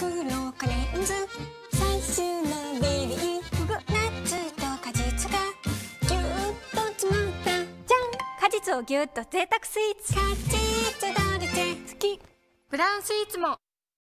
クカレンズ。最終のベリーフグナッツと果実がぎゅっと詰まった。じゃん果実をぎゅっと贅沢スイーツ。果実ドれチ好き。ブラウンスイーツも。